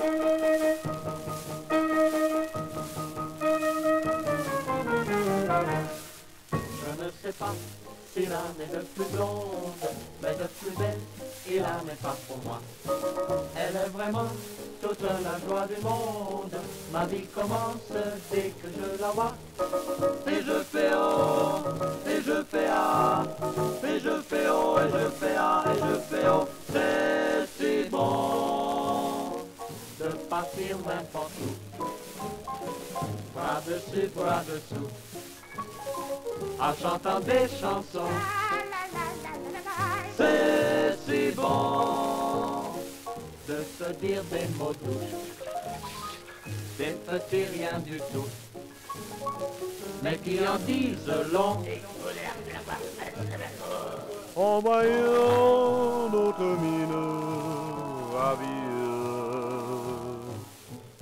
Je ne sais pas si l'âme est de plus blonde, mais de plus belle, il n'en est pas pour moi. Elle est vraiment toute la joie du monde. Ma vie commence dès que je la vois. Et je fais oh, et je fais ah, et je fais oh, et je fais ah, et je fais oh. Partir. Bras dessus, bras dessous en chantant des chansons. C'est si bon de se dire des mots doux, des petits rien du tout, mais qui en disent long. En voyant notre mine ravie,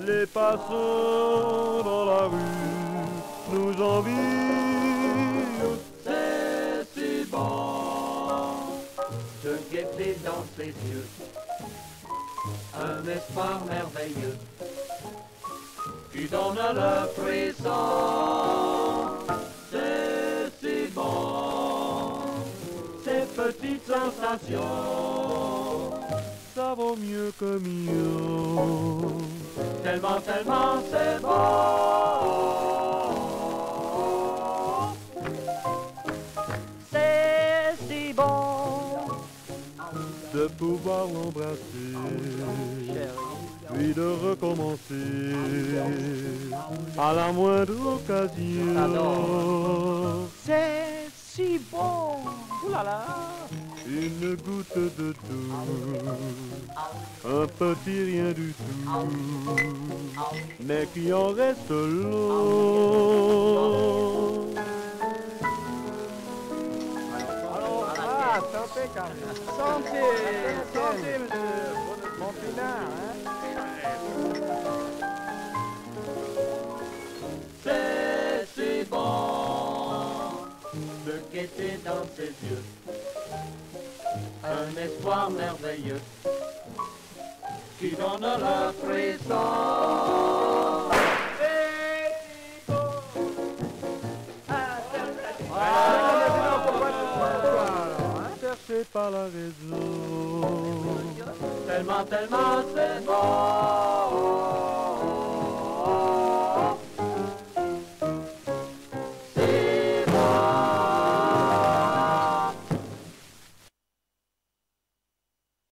les passants dans la rue nous envient. C'est si bon de guetter dans ses yeux un espoir merveilleux qui donne le frisson. C'est si bon ces petites sensations. Ça vaut mieux que mieux. Tellement, tellement c'est bon. C'est si bon. de pouvoir l'embrasser, puis de recommencer à la moindre occasion. C'est si bon. Ouh là là. Une goutte de tout, un petit rien du tout, mais qui en reste long. Ah, santé, Carmen. Santé, santé, monsieur. Bon pinard, hein. C'est si bon de guetter dans ses yeux un espoir merveilleux qui donne le frisson. Cherchez pas la raison. Tellement, tellement c'est bon.